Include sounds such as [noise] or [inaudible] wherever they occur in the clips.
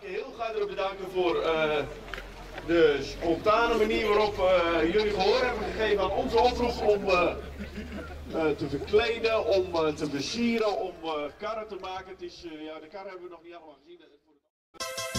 bedanken, heel graag willen bedanken voor eh, de spontane manier waarop eh, jullie gehoor hebben gegeven aan onze oproep om eh, te verkleden, om te versieren, om karren te maken. Het is, ja, de karren hebben we nog niet allemaal gezien.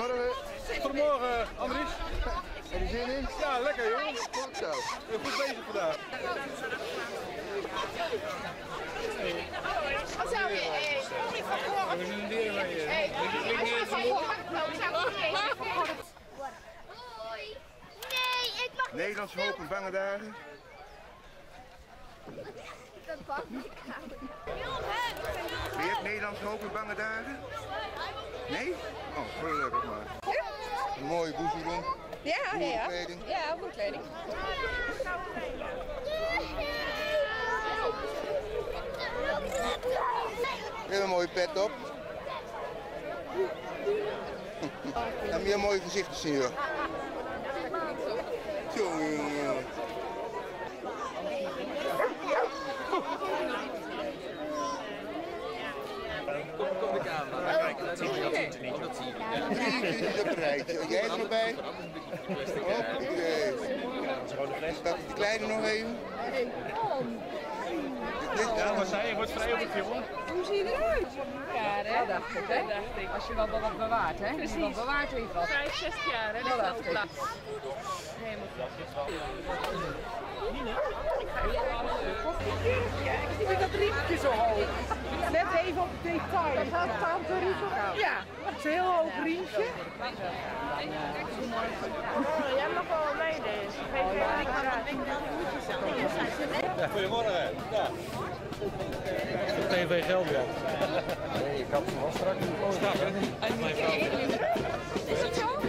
Goedemorgen. Goedemorgen, Andries. Heb je zin in? Ja, lekker joh. Goed zo. Ik ben goed bezig vandaag. Wat zou je? Ik. We zijn een dieren bij je. Ik [laughs] Hoi. Nee, ik mag Nederlandse hoop en bange dagen. niet bang. Ben je het Nederlandse hoop en bange dagen? Nee? Oh, gelukkig maar. Een mooie boezeling. Ja, ja, ja. Ja, boerkleding. We hebben een mooie pet op. Heb je een mooi gezicht te zien, joh. Jongen, jongen, jongen. Drie is op een rijtje. Jij er nog bij? Oké. Staat die kleine nog even? Ja, wat zei je? Wordt vrij op het jongen. Hoe zie je eruit? Ja, hè? Dat dacht ik, hè? Als je wel wat bewaart, hè? Als je wat bewaart, heeft wat. 5, 6 jaar, hè? Dat dacht ik. Ik vind dat riempje zo hoog. Let even op het detail. Dat gaat tante Rico. Ja, het is een heel hoog riempje. Jij mag wel je Goedemorgen. Ja. TV Gelderland. Nee, ik had hem wel straks. Oh, straks, hè? Is het zo?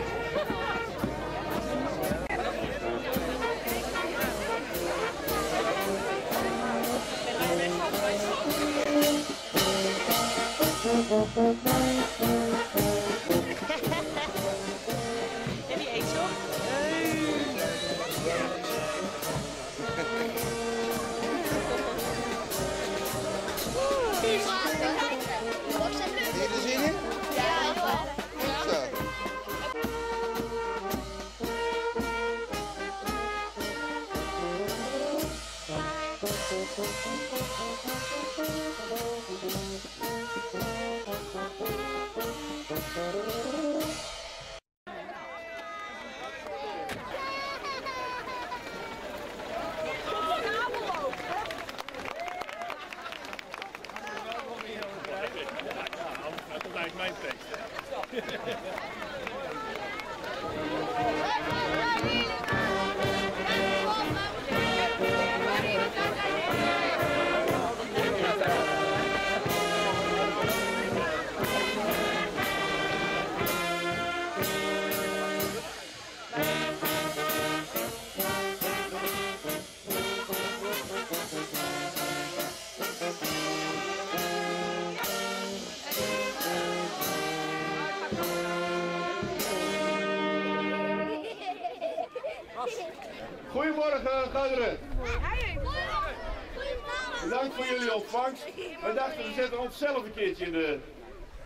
Onszelf een keertje in de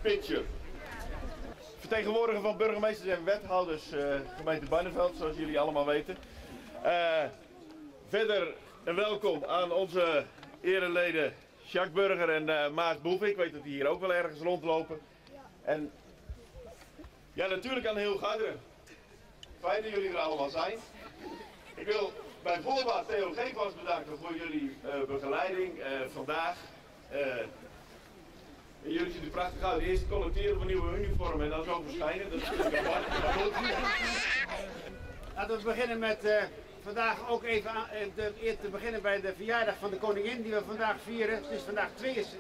picture. Vertegenwoordiger van burgemeesters en wethouders, eh, gemeente Barneveld, zoals jullie allemaal weten. Eh, verder een welkom aan onze ereleden Jacques Burger en eh Maart Boef. Ik weet dat die hier ook wel ergens rondlopen. En ja, natuurlijk aan heel Garderen. Fijn dat jullie er allemaal zijn. Ik wil bij voorbaat Theo Geefwas bedanken voor jullie begeleiding vandaag en jullie zien er prachtig uit. Eerst collecteren van nieuwe uniformen en dan zo verschijnen. Dat is. [laughs] Laten we beginnen met eh, vandaag ook even aan, eh, de, eer te beginnen bij de verjaardag van de koningin die we vandaag vieren. Het is vandaag 72,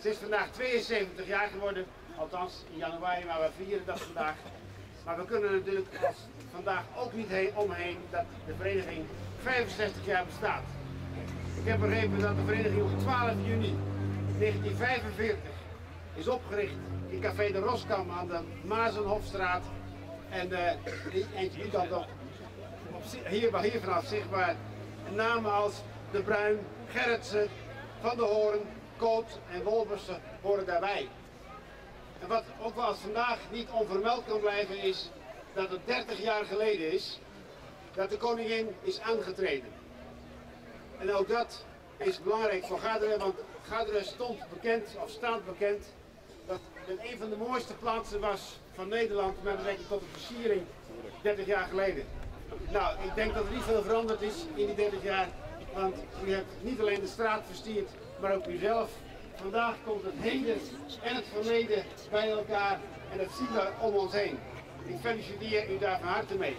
ze is vandaag 72 jaar geworden, althans in januari, maar we vieren dat vandaag. Maar we kunnen natuurlijk als vandaag ook niet heen, omheen dat de vereniging 65 jaar bestaat. Ik heb begrepen dat de vereniging op 12 juni 1945 is opgericht in Café de Roskam aan de Mazenhofstraat. En eh, eentje op zi- hier, hier vanaf zichtbaar namen als De Bruin, Gerritsen, Van der Hoorn, Koot en Wolbersen horen daarbij. En wat ook wel als vandaag niet onvermeld kan blijven is dat het 30 jaar geleden is dat de koningin is aangetreden. En ook dat is belangrijk voor Garderen, want Garderen stond bekend, of staat bekend, dat dat een van de mooiste plaatsen was van Nederland met betrekking tot de versiering 30 jaar geleden. Nou, ik denk dat er niet veel veranderd is in die 30 jaar, want u hebt niet alleen de straat versierd, maar ook uzelf. Vandaag komt het heden en het verleden bij elkaar en dat zien we om ons heen. Ik feliciteer u daar van harte mee.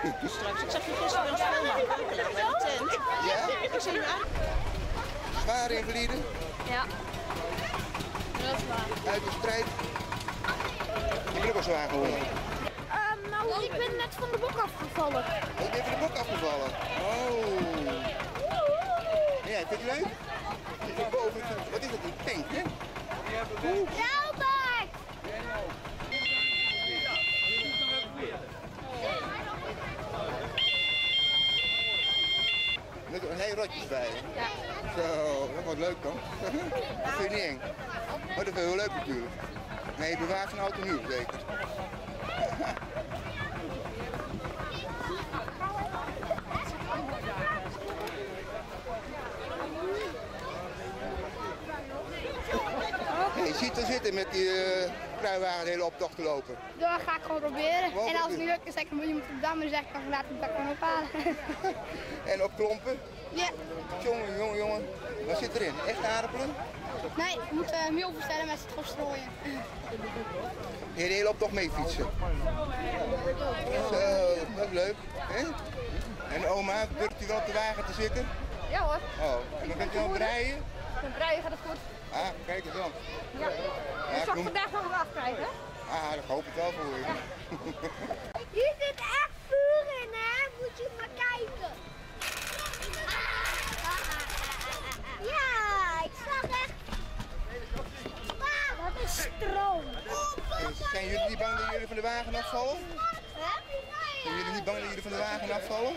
Straks, ik zag je gisteren aan Keukenlaan bij de tent. Ja? Ik zie hem aan. Zwaar invalide. Ja. Dat is waar. Uit de strijd. Ik ben ook al zwaar gewond. nou, ik ben net van de boek afgevallen. Je bent van de bok afgevallen. Oh. Ja, vind je het leuk? Je. Wat is dat? Een tank, hè? Albert! Met een hele rotjes bij. Ja. Zo, dat wordt leuk dan. Dat vind je niet eng. Maar dat vind je heel leuk natuurlijk. Nee, je bewaart een auto nieuw, zeker. Je ziet er zitten met die uh, kruiwagen de hele optocht te lopen. Dat ga ik gewoon proberen. En als het niet lukt, dan zeg ik, moet je moet op dam, zeg ik, dan laat ik dat gewoon ophalen. [laughs] En op klompen. ja. Jongen, jongen, jongen. Wat zit erin? Echt aardappelen? Nee, je moet uh, meel verstellen met het gewoon strooien. Je de hele optocht mee fietsen. Zo, wat leuk. Hè? En oma, durft u wel op de wagen te zitten? Ja hoor, Oh, en dan bent u het rijden? met rijden gaat het goed. Ah, kijk eens dan. Ja. Ja, Ik zal kom- vandaag nog wat afkrijgen. Ah, dat hoop ik wel voor u. Hier [laughs] zit echt vuur in, hè? Moet je maar kijken. Ja, ik zag echt. Wauw, wat is stroom. En Zijn jullie niet bang dat jullie van de wagen afvallen? Zijn jullie niet bang dat jullie van de wagen afvallen?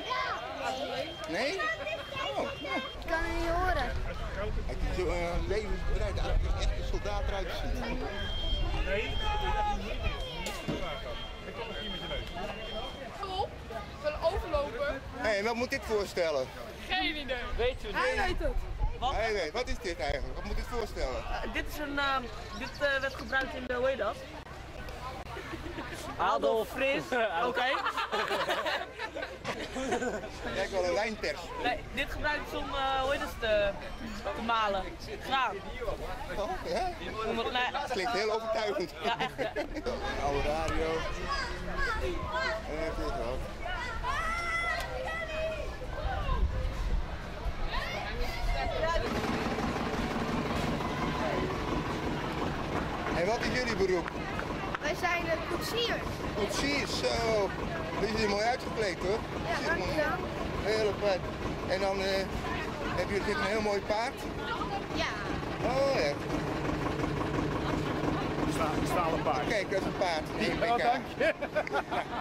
Nee? Oh, ja. Ik kan het niet horen. Het is zo uh, levensbereid, eigenlijk echt een soldaat eruit te zien. Zullen overlopen? Hé, hey, wat moet dit voorstellen? Geen idee. Weet je Hij weet het. Hij weet, wat is dit eigenlijk? Wat moet dit voorstellen? Dit, is een, ehm, dit eh, werd gebruikt in de, hoe heet dat? [laughs] Adolf. Fris, [laughs] oké. Lijkt [laughs] wel een lijnpers. Nee, dit gebruikt ze om, eh, hoe heet het, te, te malen. Graan. Oh, ja? Nee, klinkt heel overtuigend. ja, echt. oude radio. En je het wel. En wat is jullie beroep? Wij zijn de koetsiers. Je, zo. Ziet er mooi uitgekleed hoor. Ja, dankjewel. Heel apart. En dan eh, heb je natuurlijk een heel mooi paard. Ja. Oh ja. Stalen paard. Kijk, dat is een paard. Nee, Oh, dank je.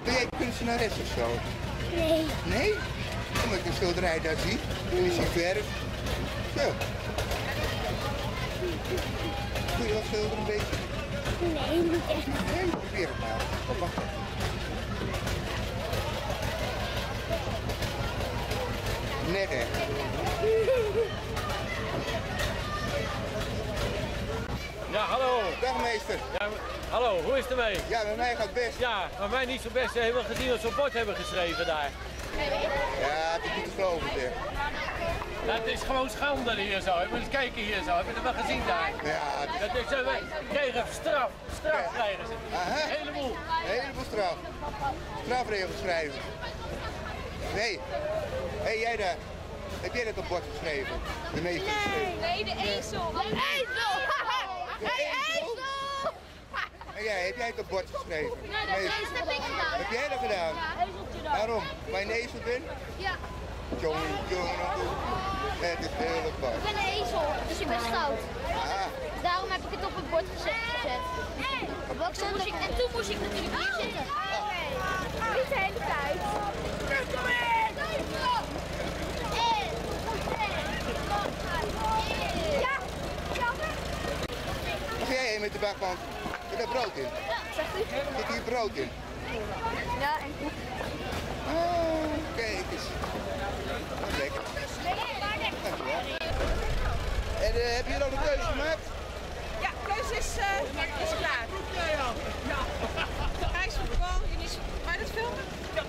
Ben jij kunstenares of zo? Nee. Nee? Omdat ik een schilderij daar zie. En je ziet verf. Zo. Kun je wel schilderen een beetje? Nee, niet echt. Nee, probeer het maar. Oh, wacht even. Net echt. Ja, hallo. Dag meester. Ja, hallo, hoe is het ermee? Ja, bij mij gaat het best. Ja, maar mij niet zo best. Hebben we gezien dat ze op bord hebben geschreven daar. Ja, het is niet te geloven zeg. Ja, het is gewoon schande hier zo. Je moet eens kijken hier zo. Heb je het wel gezien daar? Ja, Dat is, eh, we kregen straf. Straf krijgen ze. Aha. Een heleboel. Een heleboel straf. Strafregels schrijven. Nee. Hé, hey, jij daar. Heb jij dat op bord geschreven? De geschreven. Nee, de ezel. Een ezel! Een ezel! En jij, heb jij het op bord geschreven? Nee, dat heb ik gedaan. Heb jij dat gedaan? Ezeltje dan. Waarom? Waar je een ezel bent? Ja. Jongen, jongen, Het is heel. Ik ben een ezel, dus ik ben stout. Ah, Daarom heb ik het op het bord gezet. gezet. Wat toen moest ik, en toen moest ik natuurlijk hier zitten. Niet de hele tijd. Kom in! Ja! wat ga jij heen met de bakman? Zit er brood in? Zegt u? Zit hier brood in? Ja, en koek. Ah, kijk eens. Dat is lekker. En eh, heb je al een keuze gemaakt? Ja, keuze is, eh, is klaar. Ja. Gijs van Kwal, jullie waar dat filmen? Dat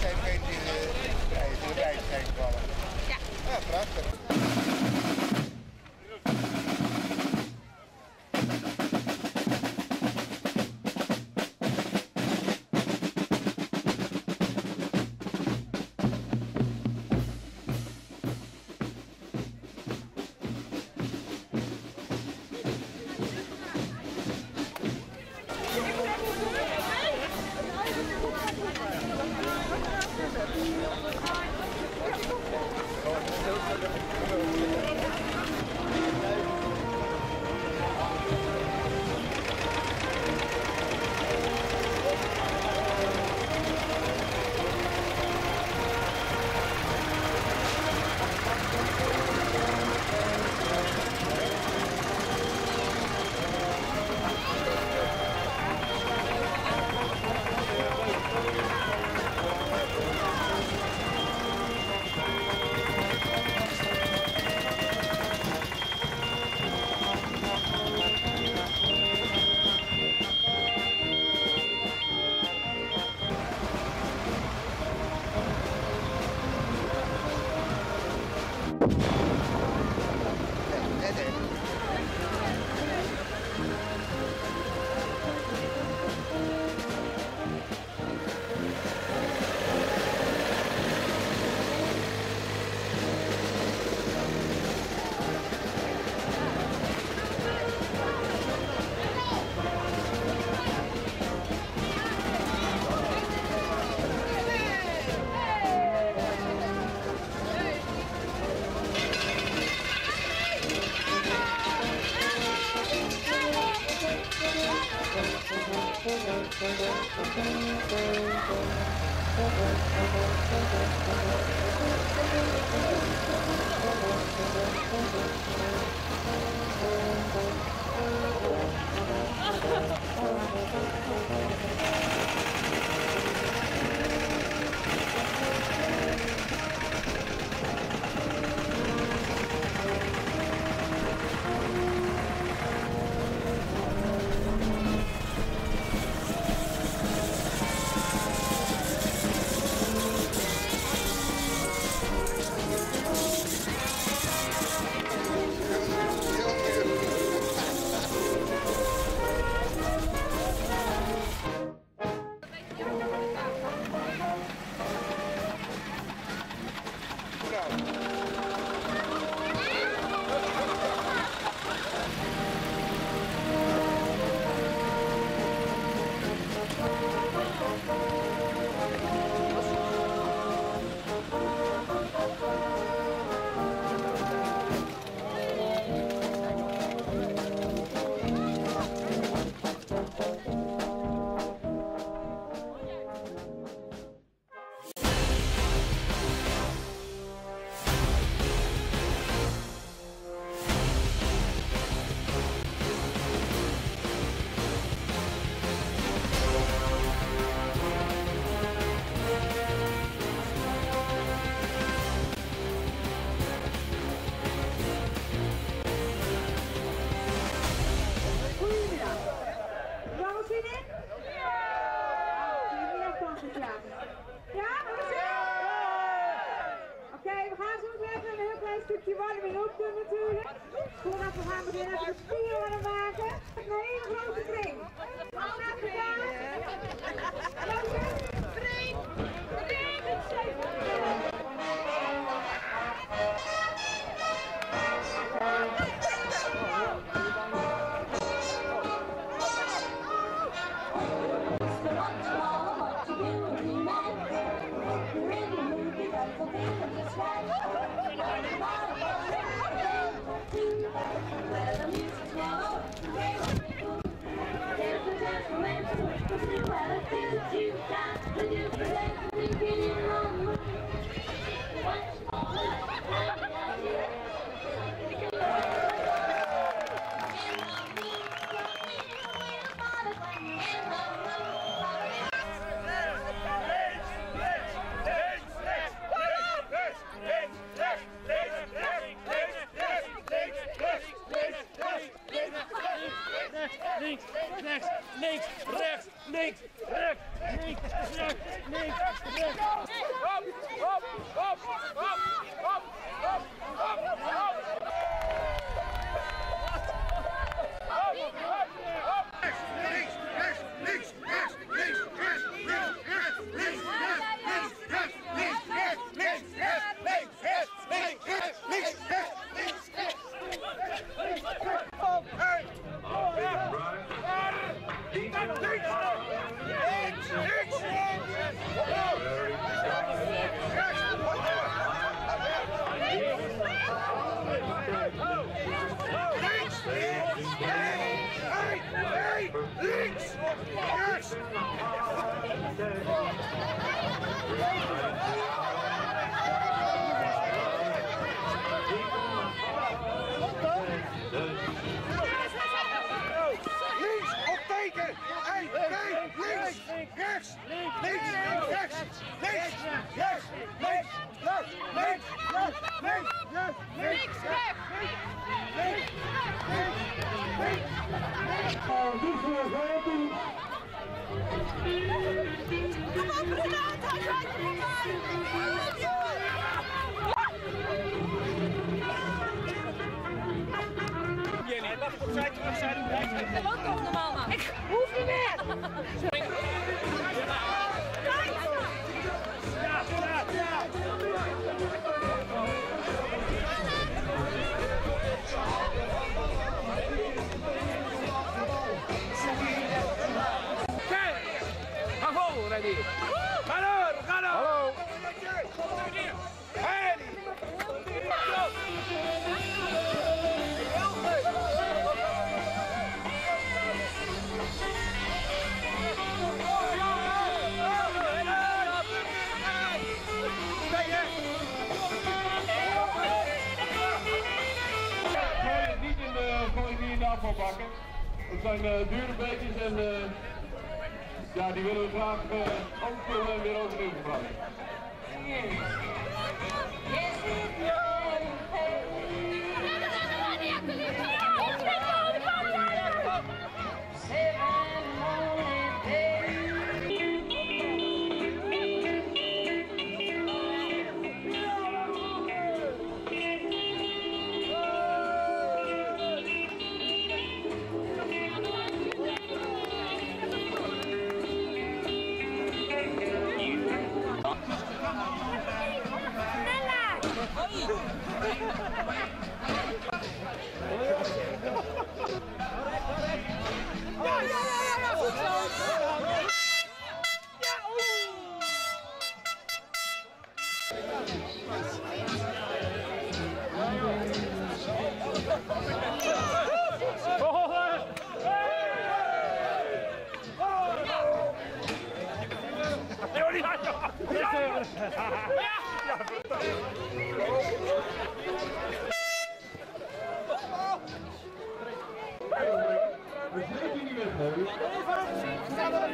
zijn degenen die de prijs, die de prijs zijn gevallen. Ja. Ja, prachtig. Well, since you got the new in de pakken. Het zijn eh, dure beetjes en eh, ja, die willen we graag eh, uh, en weer overnieuw gebruiken.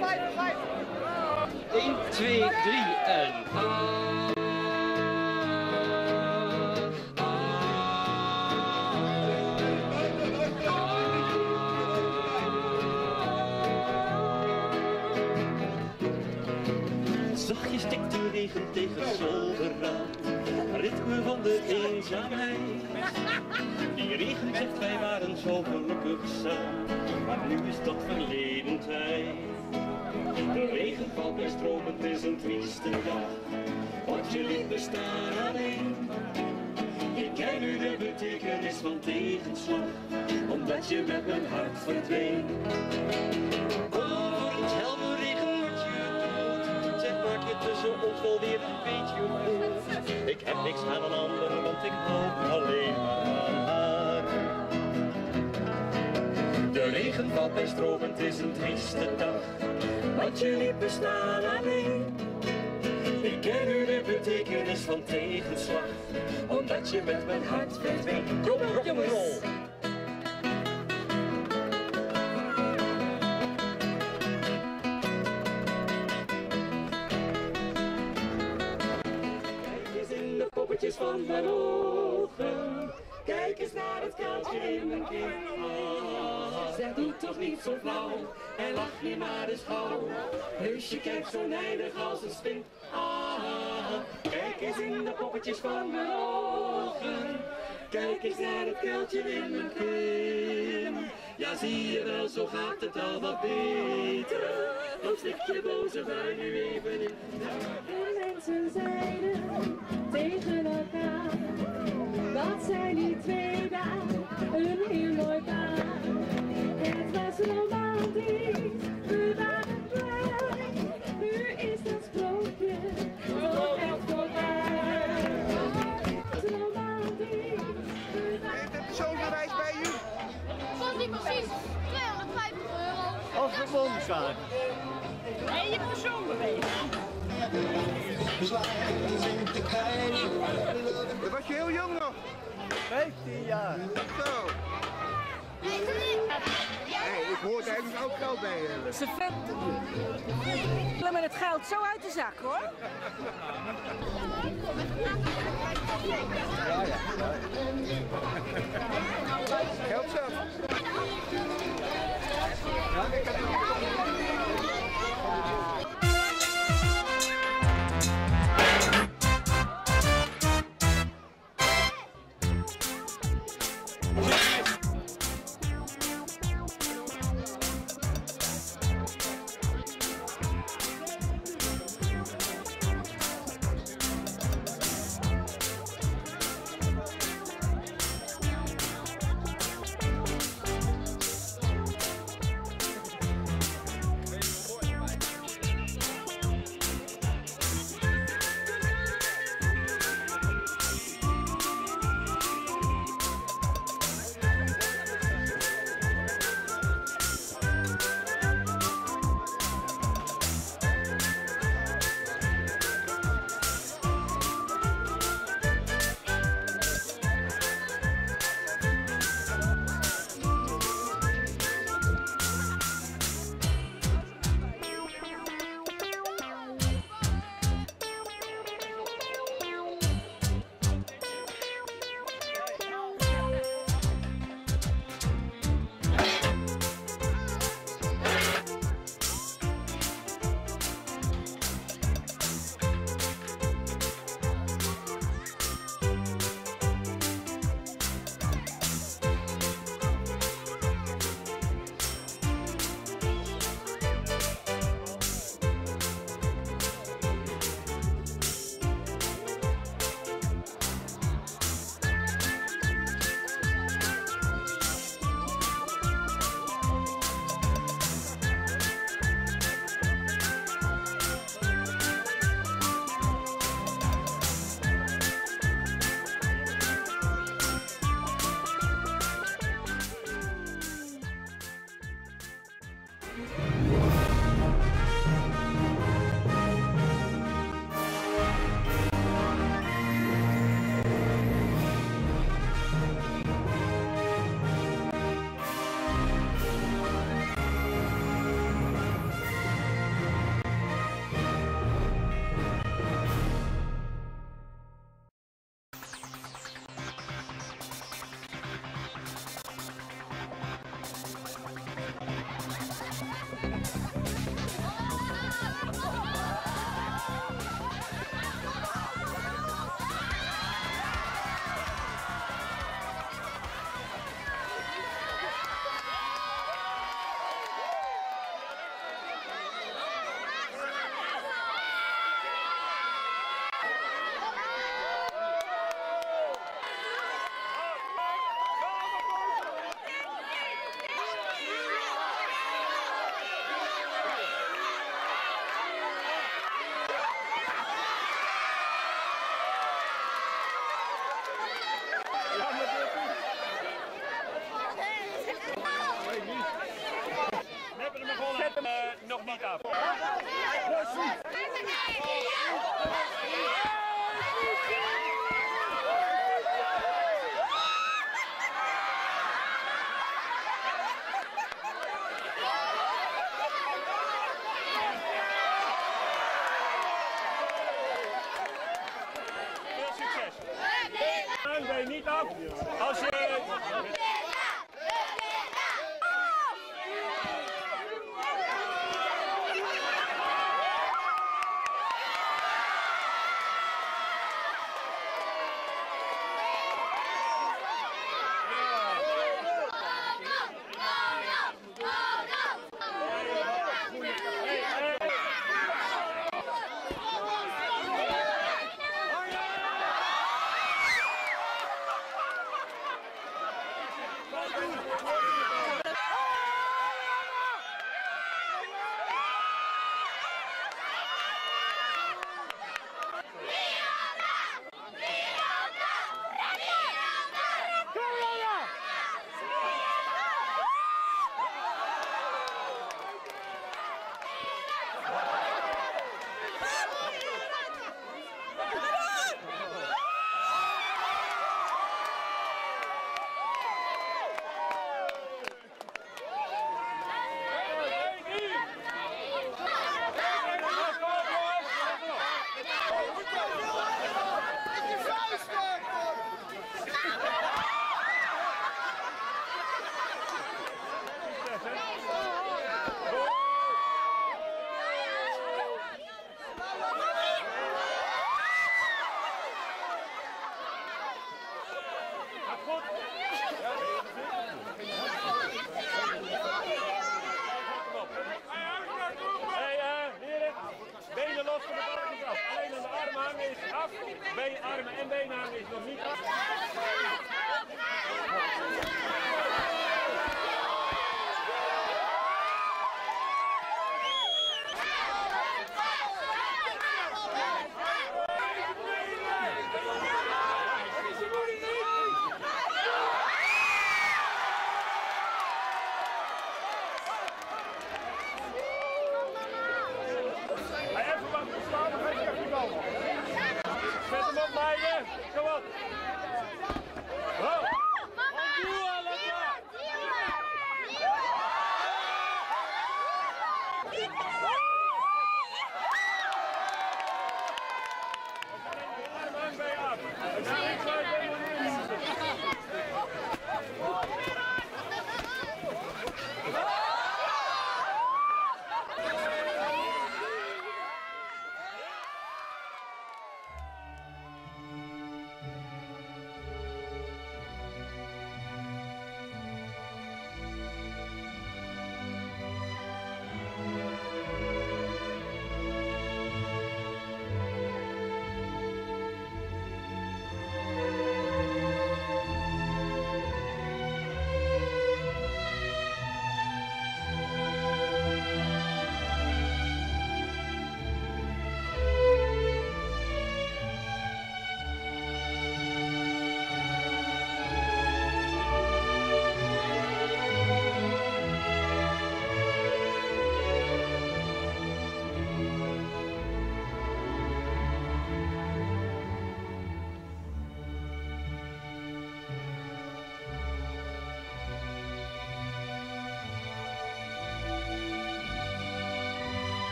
1, 2, 3 en... Ah. Zachtjes tikt de regen tegen zolderraad, ritme van de eenzaamheid. Die regen zegt wij waren zo gelukkig samen, maar nu is dat verleden tijd. Valt bij stromen, het is een trieste dag, want je liet me alleen. Ik ken nu de betekenis van tegenslag, omdat je met mijn hart verdween. Kom voor ons helder regen wordt je dood, maak je tussen ons wel weer een beetje goed. Ik heb niks aan een ander, want ik hou alleen maar haar. De regen valt bij stroom, het is een trieste dag, je me staan alleen. Ik ken nu de betekenis van tegenslag, omdat je met mijn hart verdween. Kom op jongens! Kijk eens in de poppetjes van mijn ogen. Kijk eens naar het kuiltje in mijn kin. Zeg, doe toch niet zo flauw en lach je maar eens gauw. Heus, je kijkt zo nijdig als een spin. Ah, kijk eens in de poppetjes van mijn ogen. Kijk eens naar het kuiltje in mijn kin. Ja, zie je wel, zo gaat het al wat beter. Dan slik je boze bui nu even in. En mensen zeiden tegen elkaar dat zij die twee dagen een heel mooi. Het was romantisch, we waren blij. Nu is dat sprookje toch echt voorbij. Het is romantisch, we waren Heeft de persoonsbewijs bij u? Volgens niet precies 250 euro. Of gewoon kaart. En je persoonbeweging. Dan was je heel jong nog. 15 jaar. Zo. Hey, ik hoor daar eigenlijk ook geld bij hebben. Ze vet. Laat me het geld zo uit de zak hoor. Geld zo.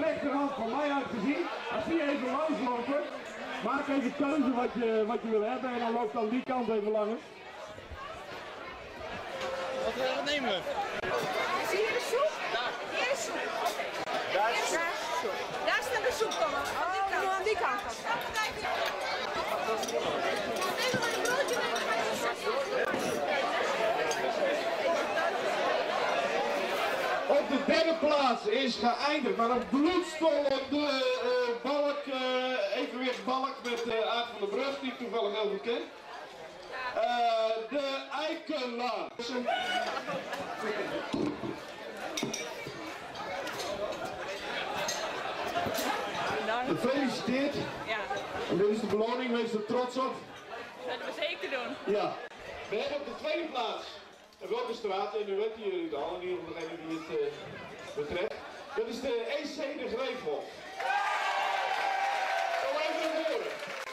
Rechterhand van mij uit gezien, als die even langs lopen, maak even keuze wat je, wat je wil hebben en dan loopt dan die kant even langs. Wat, eh, wat nemen we? Zie je de soep? Hier is soep. Daar is soep. Daar staat de soep komen. Aan die kant. Aan die kant. Derde plaats is geëindigd met een bloedstollende eh, balk, eh evenwichtsbalk met uh, Aad van der Brug, die ik toevallig heel goed ken. Eh, de Eikelaar. Gefeliciteerd. Ja, En dit is de beloning, wees er trots op. dat zullen we zeker doen. Ja. We hebben op de tweede plaats een welke straat, en u weet hier het al, in ieder geval degene die het eh, betreft. Dat is de EC de Greefhof. Kom even naar voren.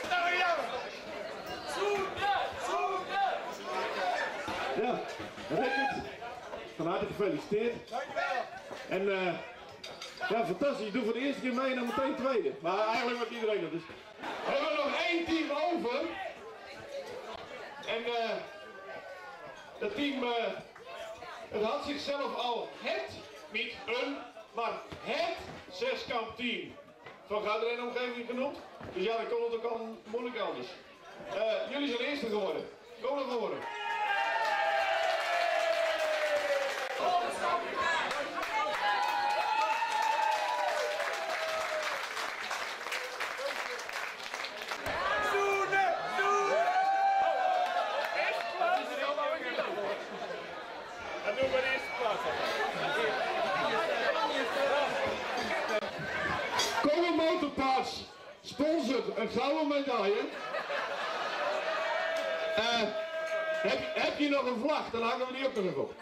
Nou ja. Ja, van harte gefeliciteerd. En eh, ja, fantastisch. Je doet voor de eerste keer mee en dan meteen tweede. Maar eigenlijk wat iedereen dat. Dus we hebben nog één team over. En eh, dat team, eh, het had zichzelf al het, niet een, maar het zeskamp team van Gouda en omgeving genoemd. Dus ja, dan kon het ook al moeilijk anders. Eh, jullie zijn eerste geworden. Kom naar voren. Dat doen we de eerste plaats. Komen Motorparts sponsort een gouden medaille. Eh, heb, heb je nog een vlag? Dan hangen we die ook nog op.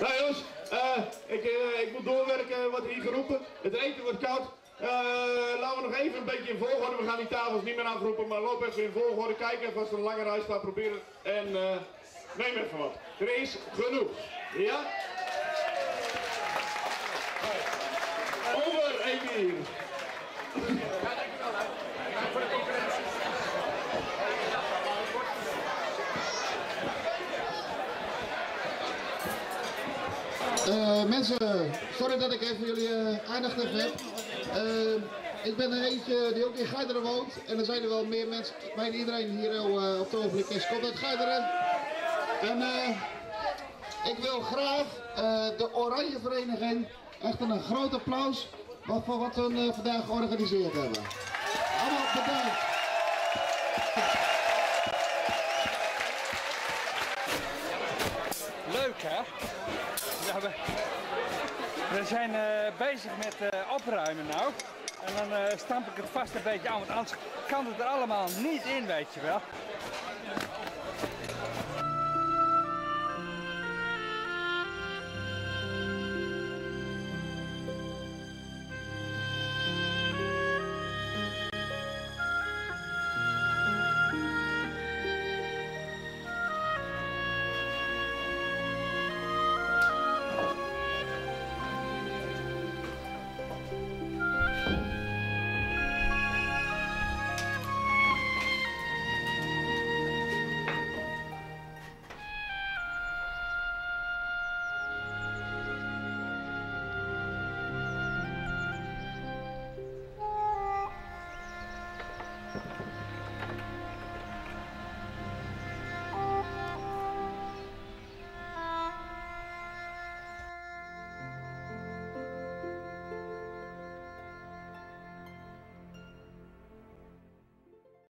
Nou jongens, eh, ik, eh, ik moet doorwerken, wat hier geroepen. Het eten wordt koud. Laten we nog even een beetje in volgorde. We gaan die tafels niet meer afroepen, maar loop even in volgorde. Kijk even als er een lange rij staat, probeer het. En neem even wat. Er is genoeg. Ja? Over, Emil. Eh, mensen, sorry dat ik even jullie eh, aandacht heb. Eh, ik ben er eentje die ook in Geideren woont. En er zijn er wel meer mensen, bijna iedereen hier eh, op het ogenblik is, komt uit Geideren. En eh, ik wil graag eh, de Oranje Vereniging echt een groot applaus voor wat we eh, vandaag georganiseerd hebben. Allemaal bedankt. Leuk hè? Ja, we, we zijn eh, bezig met eh, opruimen nou. En dan eh, stamp ik het vast een beetje aan, want anders kan het er allemaal niet in, weet je wel.